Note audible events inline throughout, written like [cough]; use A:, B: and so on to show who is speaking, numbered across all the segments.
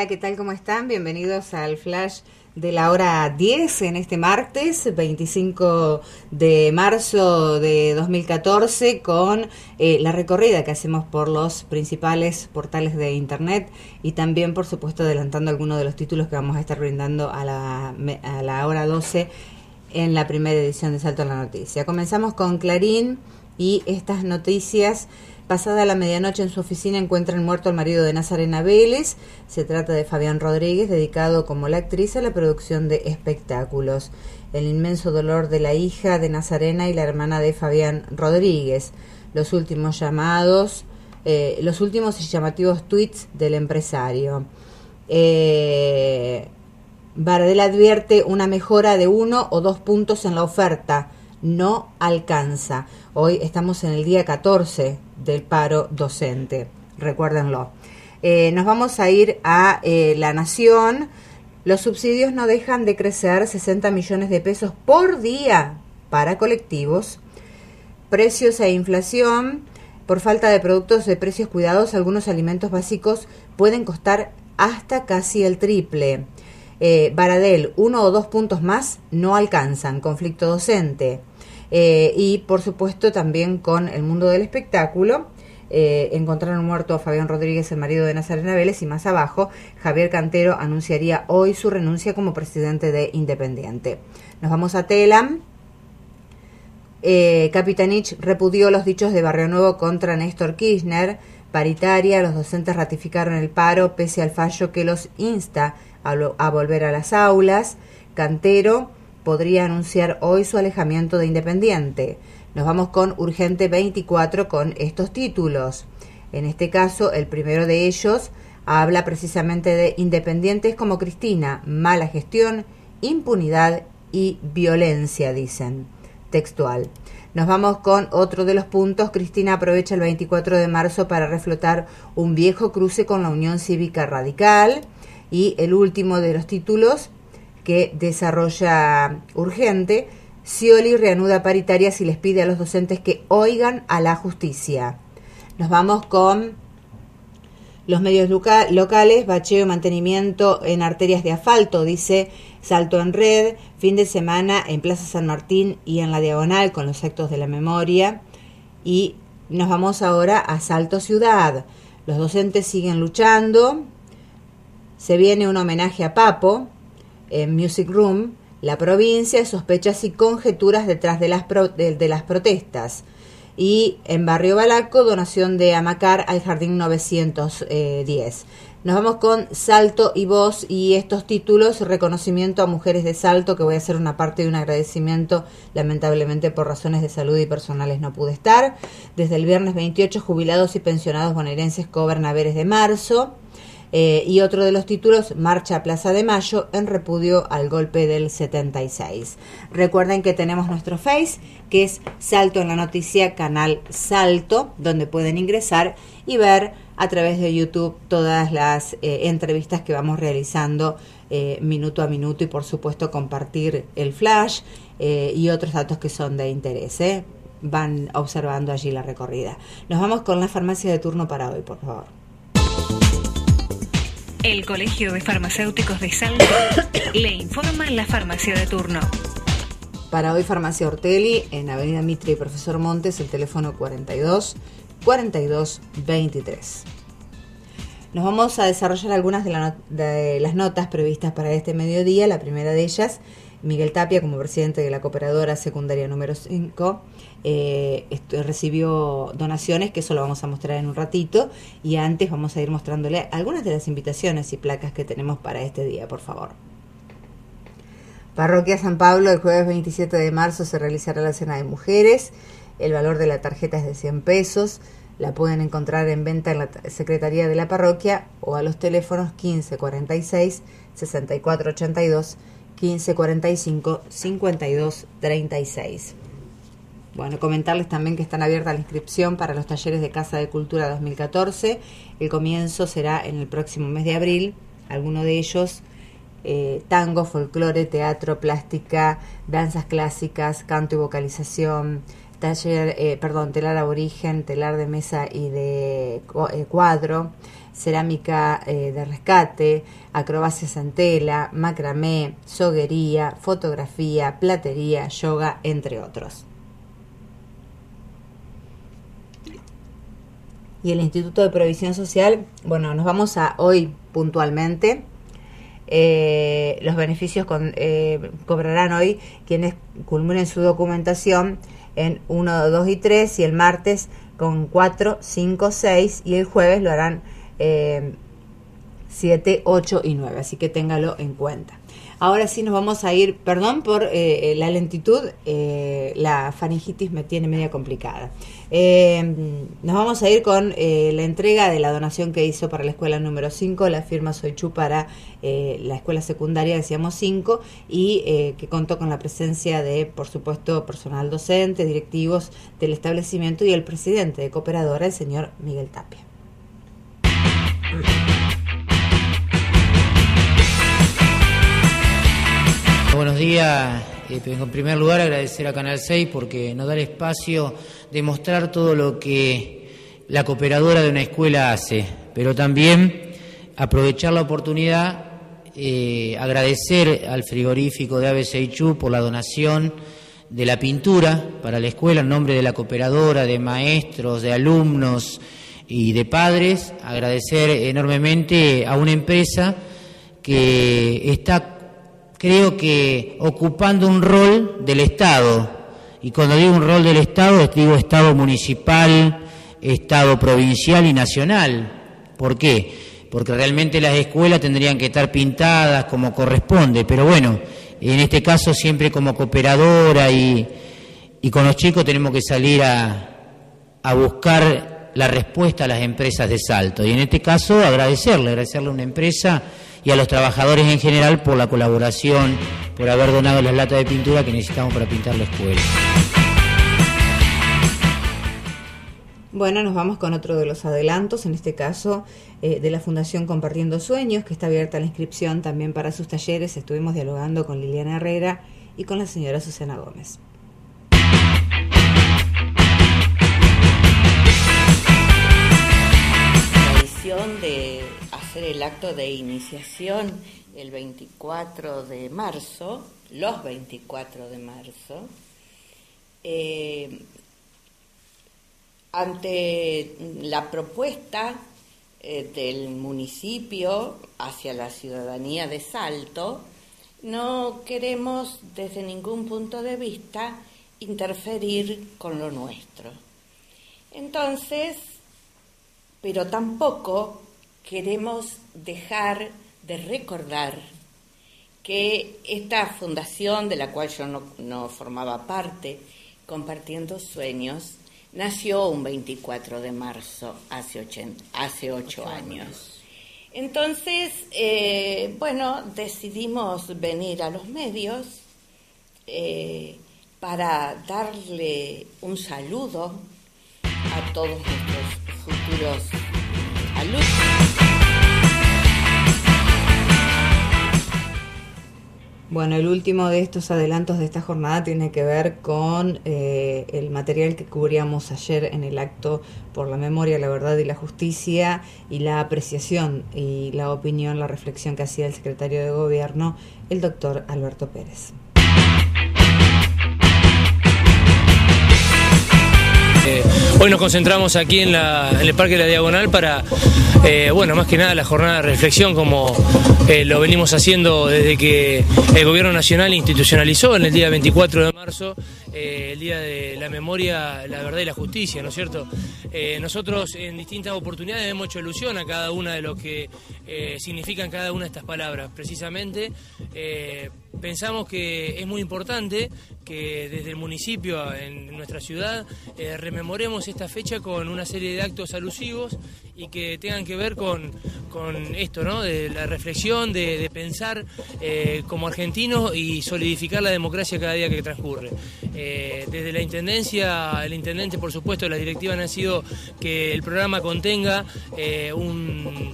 A: Hola, ¿qué tal? ¿Cómo están? Bienvenidos al Flash de la hora 10 en este martes 25 de marzo de 2014 con eh, la recorrida que hacemos por los principales portales de internet y también por supuesto adelantando algunos de los títulos que vamos a estar brindando a la, a la hora 12 en la primera edición de Salto a la Noticia. Comenzamos con Clarín y estas noticias Pasada la medianoche en su oficina encuentran muerto al marido de Nazarena Vélez. Se trata de Fabián Rodríguez, dedicado como la actriz a la producción de espectáculos. El inmenso dolor de la hija de Nazarena y la hermana de Fabián Rodríguez. Los últimos llamados, eh, los últimos y llamativos tweets del empresario. Eh, Bardel advierte una mejora de uno o dos puntos en la oferta. No alcanza. Hoy estamos en el día 14 del paro docente, recuérdenlo. Eh, nos vamos a ir a eh, La Nación. Los subsidios no dejan de crecer 60 millones de pesos por día para colectivos. Precios e inflación. Por falta de productos de precios cuidados, algunos alimentos básicos pueden costar hasta casi el triple. Eh, Baradel, uno o dos puntos más no alcanzan. Conflicto docente. Eh, y por supuesto también con el mundo del espectáculo. Eh, encontraron muerto a Fabián Rodríguez, el marido de Nazarena Vélez, y más abajo, Javier Cantero anunciaría hoy su renuncia como presidente de Independiente. Nos vamos a Telam. Eh, Capitanich repudió los dichos de Barrio Nuevo contra Néstor Kirchner. Paritaria, los docentes ratificaron el paro pese al fallo que los insta a volver a las aulas. Cantero podría anunciar hoy su alejamiento de Independiente. Nos vamos con Urgente 24 con estos títulos. En este caso, el primero de ellos habla precisamente de independientes como Cristina, mala gestión, impunidad y violencia, dicen. Textual. Nos vamos con otro de los puntos. Cristina aprovecha el 24 de marzo para reflotar un viejo cruce con la Unión Cívica Radical. Y el último de los títulos, que desarrolla urgente, Scioli reanuda paritarias y les pide a los docentes que oigan a la justicia. Nos vamos con los medios locales, bacheo y mantenimiento en arterias de asfalto, dice Salto en Red, fin de semana en Plaza San Martín y en la Diagonal con los actos de la memoria. Y nos vamos ahora a Salto Ciudad. Los docentes siguen luchando. Se viene un homenaje a Papo, en Music Room, la provincia, sospechas y conjeturas detrás de las, de, las protestas. Y en Barrio Balaco, donación de Amacar al Jardín 910. Nos vamos con Salto y Voz y estos títulos, reconocimiento a mujeres de Salto, que voy a hacer una parte de un agradecimiento, lamentablemente por razones de salud y personales no pude estar. Desde el viernes 28, jubilados y pensionados bonaerenses cobran haberes de marzo. Eh, y otro de los títulos, Marcha Plaza de Mayo en repudio al golpe del 76. Recuerden que tenemos nuestro Face, que es Salto en la Noticia, canal Salto, donde pueden ingresar y ver a través de YouTube todas las eh, entrevistas que vamos realizando eh, minuto a minuto y por supuesto compartir el flash y otros datos que son de interés. Van observando allí la recorrida. Nos vamos con la farmacia de turno para hoy, por favor.
B: El Colegio de Farmacéuticos de Salto [coughs] le informa la farmacia de turno.
A: Para hoy, Farmacia Ortelli, en Avenida Mitre y Profesor Montes, el teléfono 42 42 23. Nos vamos a desarrollar algunas de, las notas previstas para este mediodía. La primera de ellas, Miguel Tapia, como presidente de la Cooperadora Secundaria número 5, eh, recibió donaciones, que eso lo vamos a mostrar en un ratito, y antes vamos a ir mostrándole algunas de las invitaciones y placas que tenemos para este día, por favor. Parroquia San Pablo, el jueves 27 de marzo se realizará la cena de mujeres, el valor de la tarjeta es de 100 pesos, la pueden encontrar en venta en la Secretaría de la Parroquia o a los teléfonos 1546 6482 1545 5236. Bueno, comentarles también que están abiertas la inscripción para los talleres de Casa de Cultura 2014. El comienzo será en el próximo mes de abril. Algunos de ellos eh, tango, folclore, teatro, plástica, danzas clásicas, canto y vocalización, taller, eh, perdón, telar aborigen, telar de mesa y de eh, cuadro, cerámica eh, de rescate, acrobacias en tela, macramé, soguería, fotografía, platería, yoga, entre otros. Y el Instituto de Provisión Social, bueno, nos vamos a hoy puntualmente. Eh, los beneficios con, eh, cobrarán hoy quienes culminen su documentación en 1, 2 y 3 y el martes con 4, 5, 6 y el jueves lo harán eh, 7, 8 y 9, así que téngalo en cuenta. Ahora sí nos vamos a ir, perdón por eh, la lentitud, eh, la faringitis me tiene media complicada. Eh, nos vamos a ir con la entrega de la donación que hizo para la escuela número 5, la firma Soichu para la escuela secundaria, decíamos 5, y que contó con la presencia de, por supuesto, personal docente, directivos del establecimiento y el presidente de Cooperadora, el señor Miguel Tapia.
C: Buenos días. Eh, en primer lugar, agradecer a Canal 6 porque nos da el espacio de mostrar todo lo que la cooperadora de una escuela hace, pero también aprovechar la oportunidad, eh, agradecer al frigorífico de ABC por la donación de la pintura para la escuela en nombre de la cooperadora, de maestros, de alumnos y de padres. Agradecer enormemente a una empresa que está creo que ocupando un rol del Estado. Y cuando digo un rol del Estado, digo Estado municipal, Estado provincial y nacional. ¿Por qué? Porque realmente las escuelas tendrían que estar pintadas como corresponde, pero bueno, en este caso siempre como cooperadora y, y con los chicos tenemos que salir a, a buscar la respuesta a las empresas de salto. Y en este caso agradecerle, agradecerle a una empresa y a los trabajadores en general por la colaboración, por haber donado las latas de pintura que necesitamos para pintar la escuela.
A: Bueno, nos vamos con otro de los adelantos, en este caso eh, de la Fundación Compartiendo Sueños, que está abierta la inscripción también para sus talleres. Estuvimos dialogando con Liliana Herrera y con la señora Susana Gómez.
D: De hacer el acto de iniciación el 24 de marzo, los 24 de marzo, eh, ante la propuesta eh, del municipio hacia la ciudadanía de Salto, no queremos desde ningún punto de vista interferir con lo nuestro. Entonces, pero tampoco queremos dejar de recordar que esta fundación, de la cual yo no, formaba parte, Compartiendo Sueños, nació un 24 de marzo hace, hace ocho años. Entonces, eh, bueno, decidimos venir a los medios eh, para darle un saludo a todos nuestros futuros
A: bueno, el último de estos adelantos de esta jornada tiene que ver con eh, el material que cubríamos ayer en el acto por la memoria, la verdad y la justicia y la apreciación y la opinión, la reflexión que hacía el secretario de gobierno, el doctor Alberto Pérez.
E: Hoy nos concentramos aquí en, el Parque de la Diagonal para, eh, bueno, más que nada la jornada de reflexión como eh, lo venimos haciendo desde que el Gobierno Nacional institucionalizó en el día 24 de marzo el Día de la Memoria, la Verdad y la Justicia, ¿no es cierto? nosotros en distintas oportunidades hemos hecho alusión a cada una de lo que significan cada una de estas palabras. Precisamente pensamos que es muy importante que desde el municipio, en nuestra ciudad, eh, rememoremos esta fecha con una serie de actos alusivos y que tengan que ver con, esto, ¿no? De la reflexión, de, pensar eh, como argentinos y solidificar la democracia cada día que transcurre. Eh, desde la Intendencia, el Intendente, por supuesto, la directiva han sido que el programa contenga un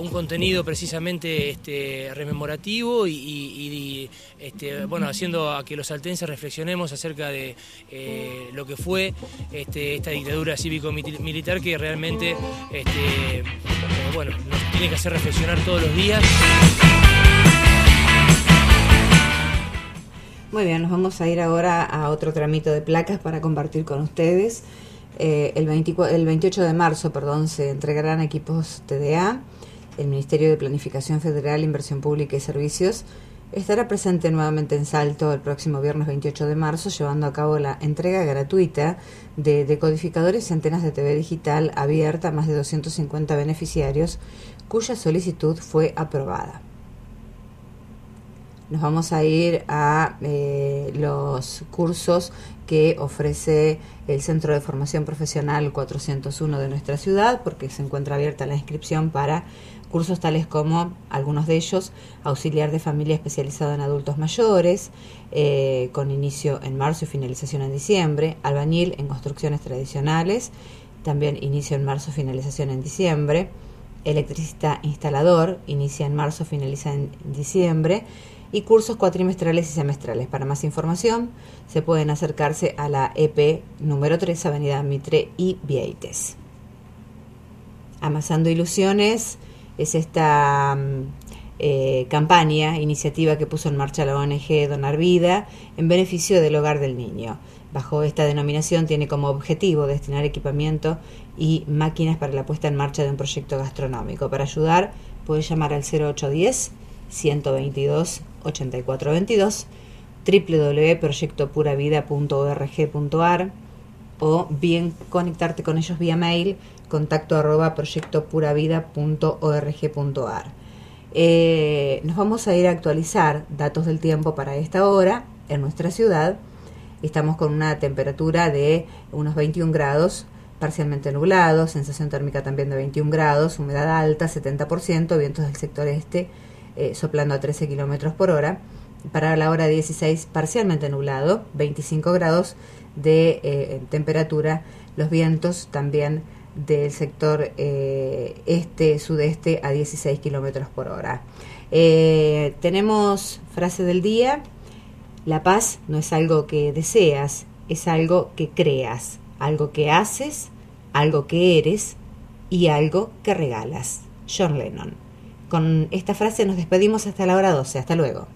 E: un contenido precisamente este, rememorativo y, este, bueno, haciendo a que los saltenses reflexionemos acerca de lo que fue este, esta dictadura cívico-militar que realmente este, bueno, nos tiene que hacer reflexionar todos los días.
A: Muy bien, nos vamos a ir ahora a otro tramito de placas para compartir con ustedes. Eh, el, 28 de marzo perdón, se entregarán equipos TDA. El Ministerio de Planificación Federal, Inversión Pública y Servicios estará presente nuevamente en Salto el próximo viernes 28 de marzo, llevando a cabo la entrega gratuita de decodificadores y antenas de TV digital abierta a más de 250 beneficiarios, cuya solicitud fue aprobada nos vamos a ir a eh, los cursos que ofrece el Centro de Formación Profesional 401 de nuestra ciudad, porque se encuentra abierta la inscripción para cursos tales como, algunos de ellos, auxiliar de familia especializado en adultos mayores, eh, con inicio en marzo y finalización en diciembre, albañil en construcciones tradicionales, también inicio en marzo, finalización en diciembre, electricista instalador, inicia en marzo, finaliza en diciembre, y cursos cuatrimestrales y semestrales. Para más información se pueden acercarse a la EP número 3, Avenida Mitre y Vieites. Amasando Ilusiones es esta mm, eh, campaña, iniciativa que puso en marcha la ONG Donar Vida en beneficio del hogar del niño. Bajo esta denominación tiene como objetivo destinar equipamiento y máquinas para la puesta en marcha de un proyecto gastronómico. Para ayudar puede llamar al 0810 122 8422 www.proyectopuravida.org.ar o bien conectarte con ellos vía mail contacto arroba proyectopuravida.org.ar. Eh, nos vamos a ir a actualizar datos del tiempo para esta hora en nuestra ciudad. Estamos con una temperatura de unos 21 grados, parcialmente nublado, sensación térmica también de 21 grados, humedad alta, 70%, vientos del sector este eh, soplando a 13 kilómetros por hora. Para la hora 16, parcialmente nublado, 25 grados de eh, temperatura. Los vientos también del sector eh, este-sudeste a 16 kilómetros por hora. tenemos frase del día. La paz no es algo que deseas, es algo que creas, algo que haces, algo que eres y algo que regalas. John Lennon. Con esta frase nos despedimos hasta la hora 12. Hasta luego.